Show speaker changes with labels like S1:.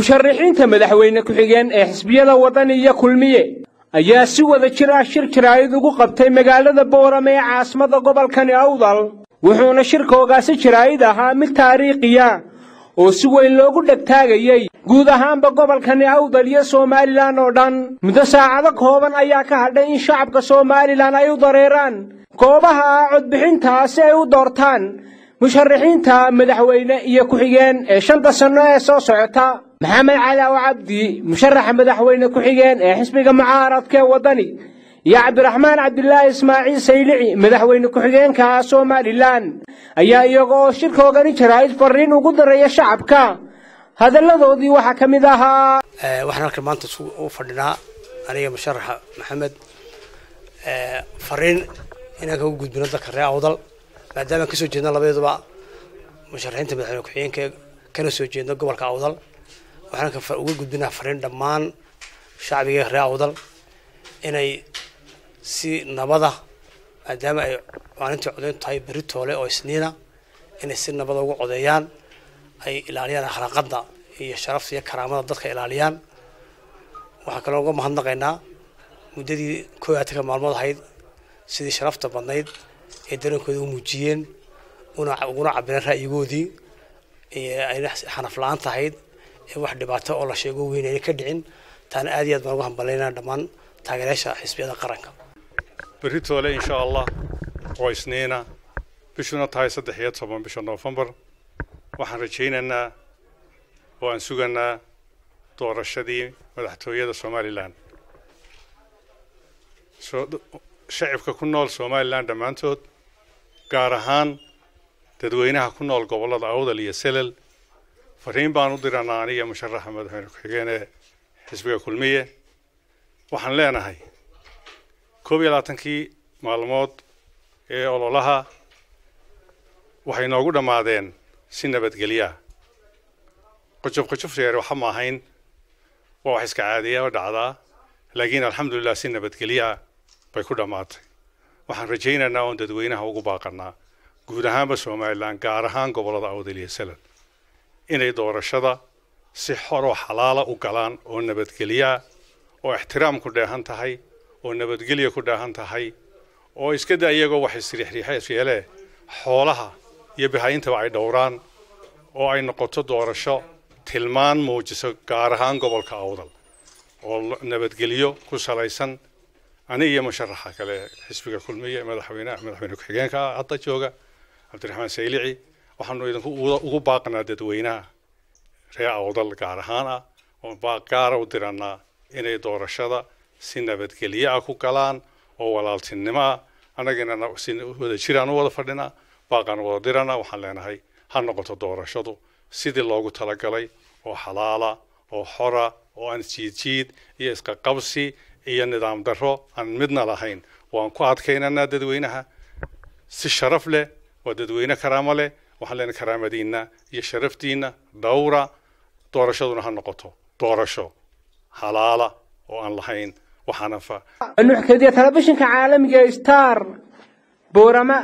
S1: musharaxiinta madaxweyne ku-xigeen ee xisbiyada waddan iyo kulmiye ayaa si wada jir ah shir jaraa'id ugu qabtay magaalada boorame ee caasimadda gobolkani awdal wuxuuna shirkoogaasi jaraa'id ahaa mid taariikhiya oo si weyn loogu dhegtaagayey guud ahaanba gobolkani awdal iyo somalilan oo dhan. Muddo saacado kooban ayaa ka hadhay in shacabka somalilan ay u dareeraan goobaha codbixintaa si ay u doortaan musharaxiinta madaxweyne iyo ku-xigeen ee shanta sanno ee soo socota maxamed calaaw cabdi musharaxa madaxweyne ku-xigeen ee xisbiga mucaaradka ee waddani iyo cabdiraxmaan cabdilaahi ismaaciil saylici madaxweyne ku-xigeenka somalilan ayaa iyaga oo shirkoogani jaraa'id fariin ugu daraya shacabka. Hadalladoodii waxaa ka mid ahaa
S2: waxaan halkan maanta u fadhinaa aniga musharaxa maxamed. Fariin inaan kaga gudbino dalka reer awdal maadaama ka soo jeedna labadeeduba musharaxiinta madaxweyne ku-xigeenka kana soo jeedno gobolka awdal waxaan uga gudbinaa fariin dhammaan shacbiga reer awdal inay si nabada maadaama ay maalintii codeyn tahay beri toole oo isniina inay si nabada ugu codeeyaan ay ilaaliyaan akhlaaqada iyo sharafta iyo karaamada dadka ilaaliyaan. Waxaa kaloo uga mahadnaqaynaa muddadii koo maalmood ahayd sidii sharafta badnayd ee dareenkooda u muujiyeen uguna cabireen ra'yigoodii ayna xanaf la'aan tahayd wax dhibaato oo la sheego weyn ayna ka dhicin taana aad iyo aad baan uga hambalyaynaa dhammaan taageerayaasha xisbiyada qaranka.
S3: Berri toole insha allah oo isniina bishuna tahay saddex iyo toban bisha noofembar waxaan rajaynaynaa oo aan suganaa doorashadii madaxtooyada somalilan. Shacibka ku nool somalilan dhammaantood gaar ahaan dadweynaha ku nool gobollada awdal iyo selel fariin baan u diranaa aniga musharaxa madaxweyne ku-xigeen ee xisbiga kulmiye. Waxaan leenahay koob iyo labaatankii maalmood ee ololaha waxay noogu dhammaadeen si nabadgelyaa qojob qojof yeer waxa ma ahayn. Waa wax iska caadiya oo dhacdaa laakiin alxamdulilah si nabadgelyaa bay ku dhammaatay. Waxaan rajaynaynaa oon dadweynaha ugu baaqanaa. Guud ahaanba somalilan gaar ahaan gobollada awdal iyo salal inay doorashada si xor oo xalaala u galaan oo nabadgelyaa oo ixtiraam ku dheehan tahay oo nabadgelya ku dheehan tahay oo iska da iyagoo wax isriixriixees yeelee xoolaha iyo bahayintaba ay dhowraan oo ay noqoto doorasho tilmaan muujiso gaar ahaan gobolka awdal oo nabadgelyo ku salaysan ani iyo musharaxa kale xisbiga kulmiye madaxweyneha madaxweyne ku-xigeenka hadda jooga cabdiraxmaan saylici waxaanu idinku ugu baaqnaa dadweynaha reer awdal gaar ahaan ah oo baaq gaara u diranaa inay doorashada si nabadgelyo ah ku galaan oo walaaltinimo ah annagina wada jiraan u wada fadhinaa baaqaan wada dirana waxaan leenahay ha noqoto doorashadu sidii loogu talagalay oo xalaala oo xora oo aan jiidjiid iyo isqaqabsi iyo nidaam darro aan midna lahayn. Waan ku adkaynanaa dadweynaha si sharaf leh waa dadweyne karaamo leh waxaan leenahay karaamadiinna iyo sharaftiinna dhowra doorashaduna ha noqoto doorasho xalaala oo aan lahayn waxaana fa
S1: nuxkadiya telefishinka caalamiga star boorama